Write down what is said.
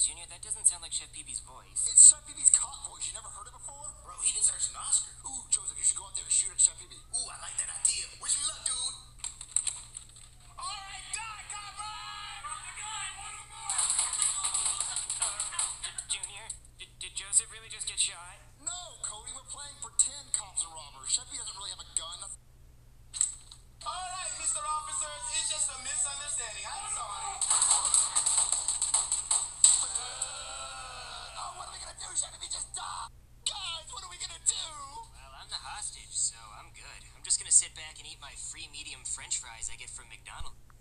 Junior, that doesn't sound like Chef Peepee's voice. It's Chef Peepee's cop voice. You never heard it before? Bro, he deserves an Oscar. Ooh, Joseph, you should go out there and shoot at Chef Peepee. Ooh, I like that idea. Wish me luck, dude. All right, die, copper! Drop. One more. Junior, did, did Joseph really just get shot? No, Cody, we're playing pretend cops and robbers. Chef Peepee doesn't really have a gun. That's All right, Mr. Officers, it's just a misunderstanding. I'm Chef Peepee just died. Guys, what are we gonna do? Well, I'm the hostage, so I'm good. I'm just gonna sit back and eat my free medium french fries I get from McDonald's.